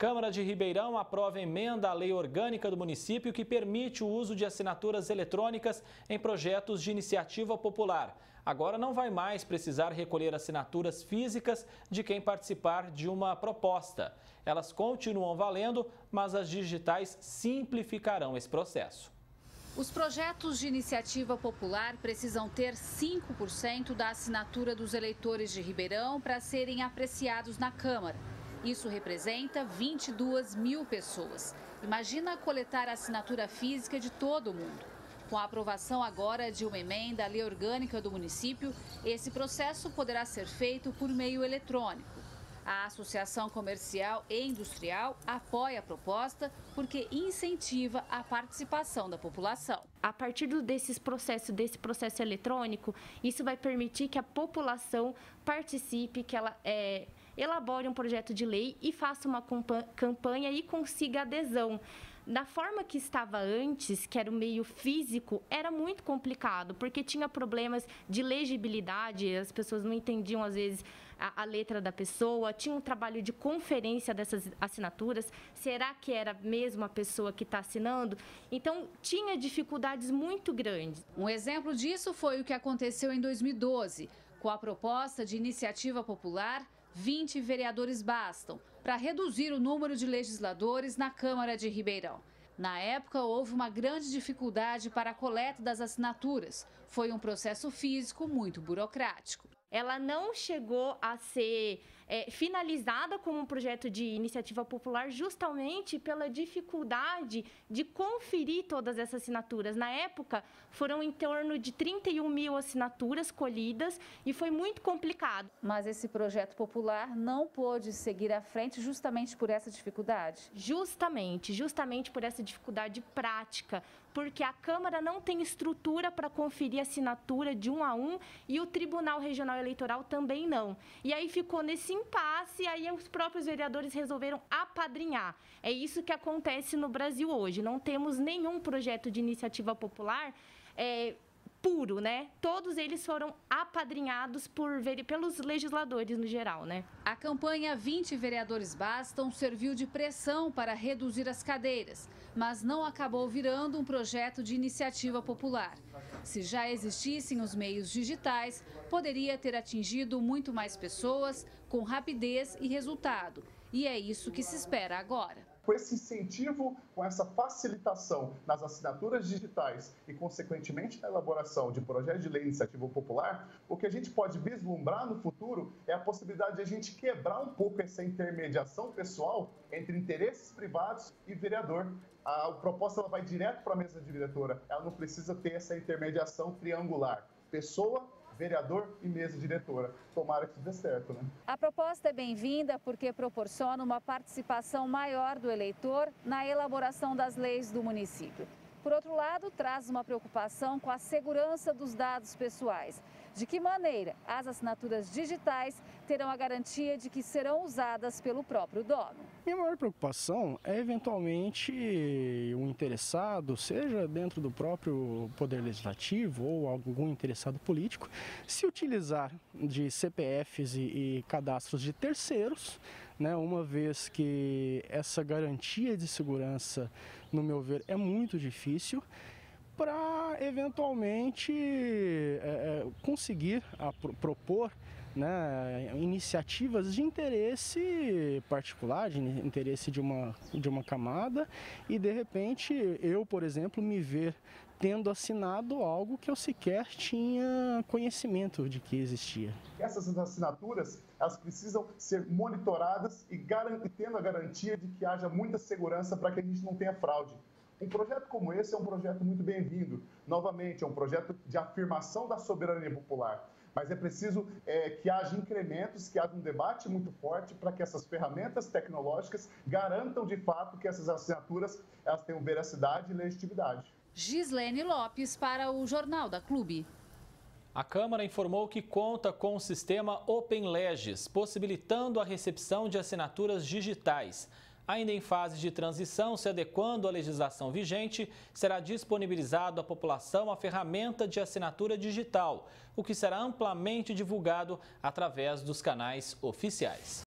Câmara de Ribeirão aprova emenda à lei orgânica do município que permite o uso de assinaturas eletrônicas em projetos de iniciativa popular. Agora não vai mais precisar recolher assinaturas físicas de quem participar de uma proposta. Elas continuam valendo, mas as digitais simplificarão esse processo. Os projetos de iniciativa popular precisam ter 5% da assinatura dos eleitores de Ribeirão para serem apreciados na Câmara. Isso representa 22 mil pessoas. Imagina coletar a assinatura física de todo mundo. Com a aprovação agora de uma emenda à lei orgânica do município, esse processo poderá ser feito por meio eletrônico. A Associação Comercial e Industrial apoia a proposta porque incentiva a participação da população. A partir desses processos, desse processo eletrônico, isso vai permitir que a população participe, que ela é, elabore um projeto de lei e faça uma campanha e consiga adesão. Da forma que estava antes, que era o meio físico, era muito complicado, porque tinha problemas de legibilidade, as pessoas não entendiam, às vezes, a, a letra da pessoa, tinha um trabalho de conferência dessas assinaturas, será que era mesmo a pessoa que está assinando? Então, tinha dificuldades muito grandes. Um exemplo disso foi o que aconteceu em 2012, com a proposta de iniciativa popular 20 vereadores bastam para reduzir o número de legisladores na Câmara de Ribeirão. Na época, houve uma grande dificuldade para a coleta das assinaturas. Foi um processo físico muito burocrático ela não chegou a ser é, finalizada como um projeto de iniciativa popular justamente pela dificuldade de conferir todas essas assinaturas. Na época, foram em torno de 31 mil assinaturas colhidas e foi muito complicado. Mas esse projeto popular não pôde seguir à frente justamente por essa dificuldade? Justamente, justamente por essa dificuldade prática, porque a Câmara não tem estrutura para conferir assinatura de um a um e o Tribunal Regional Eleitoral também não. E aí ficou nesse impasse, aí os próprios vereadores resolveram apadrinhar. É isso que acontece no Brasil hoje. Não temos nenhum projeto de iniciativa popular. É, puro, né? Todos eles foram apadrinhados por, pelos legisladores no geral, né? A campanha 20 vereadores bastam serviu de pressão para reduzir as cadeiras, mas não acabou virando um projeto de iniciativa popular. Se já existissem os meios digitais, poderia ter atingido muito mais pessoas com rapidez e resultado. E é isso que se espera agora com esse incentivo, com essa facilitação nas assinaturas digitais e, consequentemente, na elaboração de projetos de lei de iniciativa popular, o que a gente pode vislumbrar no futuro é a possibilidade de a gente quebrar um pouco essa intermediação pessoal entre interesses privados e vereador. A proposta ela vai direto para a mesa diretora, ela não precisa ter essa intermediação triangular. Pessoa, vereador e mesa diretora. Tomara que isso dê certo, né? A proposta é bem-vinda porque proporciona uma participação maior do eleitor na elaboração das leis do município. Por outro lado, traz uma preocupação com a segurança dos dados pessoais. De que maneira as assinaturas digitais terão a garantia de que serão usadas pelo próprio dono? Minha maior preocupação é eventualmente o interessado, seja dentro do próprio Poder Legislativo ou algum interessado político, se utilizar de CPFs e, e cadastros de terceiros, né, uma vez que essa garantia de segurança, no meu ver, é muito difícil para eventualmente é, conseguir a, propor né, iniciativas de interesse particular, de interesse de uma, de uma camada e de repente eu, por exemplo, me ver tendo assinado algo que eu sequer tinha conhecimento de que existia. Essas assinaturas elas precisam ser monitoradas e tendo a garantia de que haja muita segurança para que a gente não tenha fraude. Um projeto como esse é um projeto muito bem-vindo. Novamente, é um projeto de afirmação da soberania popular. Mas é preciso é, que haja incrementos, que haja um debate muito forte para que essas ferramentas tecnológicas garantam de fato que essas assinaturas elas tenham veracidade e legitimidade. Gislene Lopes para o Jornal da Clube. A Câmara informou que conta com o sistema OpenLegis, possibilitando a recepção de assinaturas digitais. Ainda em fase de transição, se adequando à legislação vigente, será disponibilizado à população a ferramenta de assinatura digital, o que será amplamente divulgado através dos canais oficiais.